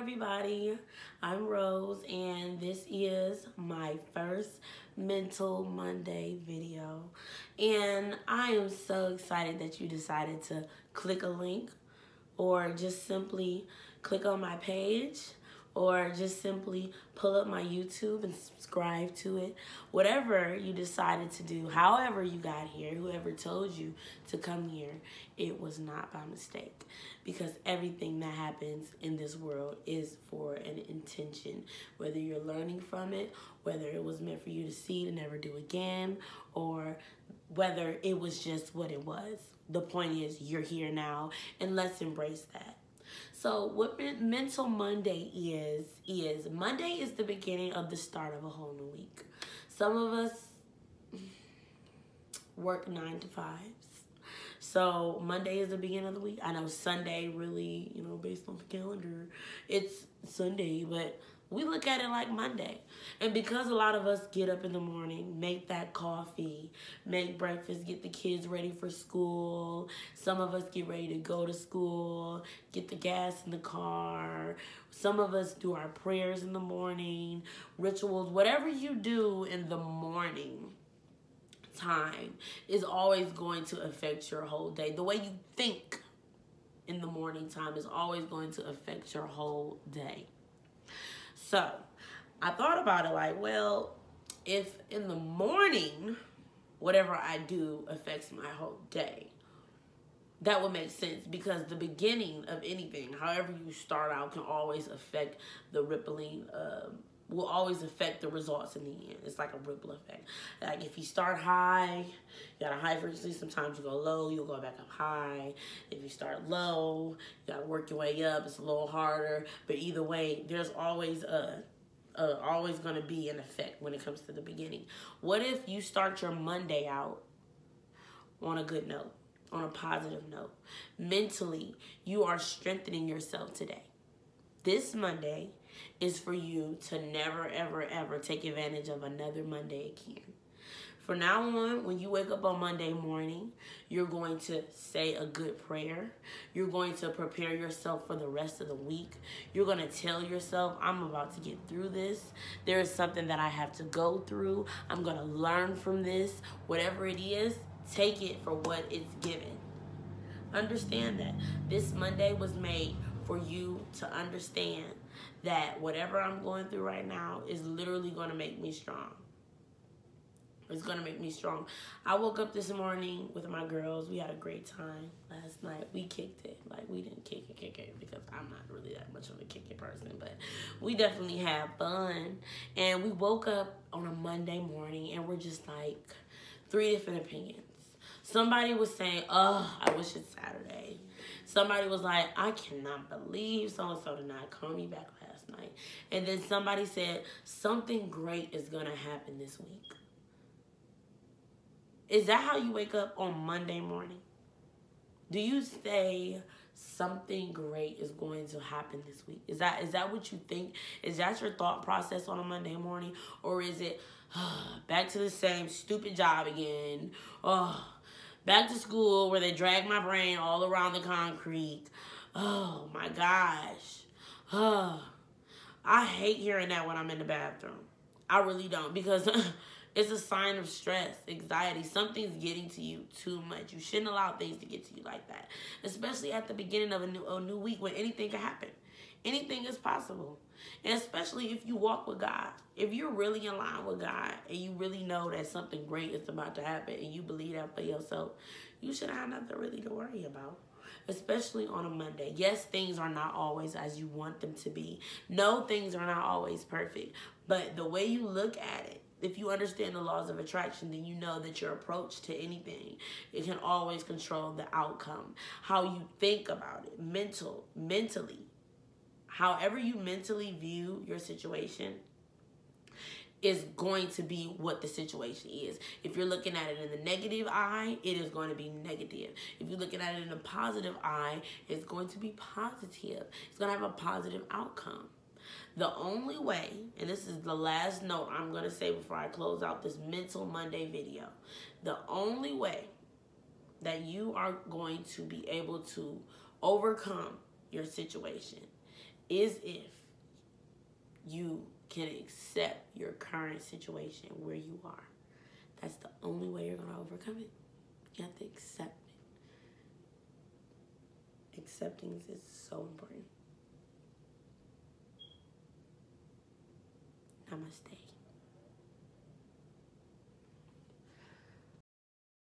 everybody. I'm Rose, and this is my first Mental Monday video. And I am so excited that you decided to click a link or just simply click on my page or just simply pull up my YouTube and subscribe to it. Whatever you decided to do, however you got here, whoever told you to come here, it was not by mistake. Because everything that happens in this world is for an intention. Whether you're learning from it, whether it was meant for you to see to never do again, or whether it was just what it was. The point is, you're here now, and let's embrace that. So what Mental Monday is, is Monday is the beginning of the start of a whole new week. Some of us work nine to fives. So Monday is the beginning of the week. I know Sunday really, you know, based on the calendar, it's Sunday, but we look at it like Monday. And because a lot of us get up in the morning, make that coffee, make breakfast, get the kids ready for school. Some of us get ready to go to school, get the gas in the car. Some of us do our prayers in the morning, rituals, whatever you do in the morning time is always going to affect your whole day. The way you think in the morning time is always going to affect your whole day. So I thought about it like, well, if in the morning, whatever I do affects my whole day, that would make sense because the beginning of anything, however you start out, can always affect the rippling, uh, will always affect the results in the end. It's like a ripple effect. Like if you start high, you got a high frequency, sometimes you go low, you'll go back up high. If you start low, you gotta work your way up, it's a little harder. But either way, there's always a always going to be an effect when it comes to the beginning. What if you start your Monday out on a good note, on a positive note? Mentally, you are strengthening yourself today. This Monday is for you to never, ever, ever take advantage of another Monday again. From now on, when you wake up on Monday morning, you're going to say a good prayer. You're going to prepare yourself for the rest of the week. You're going to tell yourself, I'm about to get through this. There is something that I have to go through. I'm going to learn from this. Whatever it is, take it for what it's given. Understand that this Monday was made for you to understand that whatever I'm going through right now is literally going to make me strong. It's gonna make me strong. I woke up this morning with my girls. We had a great time last night. We kicked it. Like we didn't kick it, kick it because I'm not really that much of a kick it person, but we definitely had fun. And we woke up on a Monday morning and we're just like three different opinions. Somebody was saying, "Oh, I wish it's Saturday." Somebody was like, "I cannot believe so and so did not call me back last night." And then somebody said, "Something great is gonna happen this week." Is that how you wake up on Monday morning? Do you say something great is going to happen this week? Is that is that what you think? Is that your thought process on a Monday morning? Or is it oh, back to the same stupid job again? Oh, back to school where they drag my brain all around the concrete. Oh my gosh. Oh, I hate hearing that when I'm in the bathroom. I really don't because It's a sign of stress, anxiety. Something's getting to you too much. You shouldn't allow things to get to you like that. Especially at the beginning of a new, a new week when anything can happen. Anything is possible. And especially if you walk with God. If you're really in line with God and you really know that something great is about to happen and you believe that for yourself, you should have nothing really to worry about especially on a Monday. Yes, things are not always as you want them to be. No, things are not always perfect. But the way you look at it, if you understand the laws of attraction, then you know that your approach to anything, it can always control the outcome. How you think about it, mental, mentally. However you mentally view your situation is going to be what the situation is. If you're looking at it in the negative eye, it is going to be negative. If you're looking at it in a positive eye, it's going to be positive. It's going to have a positive outcome. The only way, and this is the last note I'm going to say before I close out this Mental Monday video, the only way that you are going to be able to overcome your situation is if you can accept your current situation where you are. That's the only way you're going to overcome it. You have to accept it. Accepting is so important. Namaste.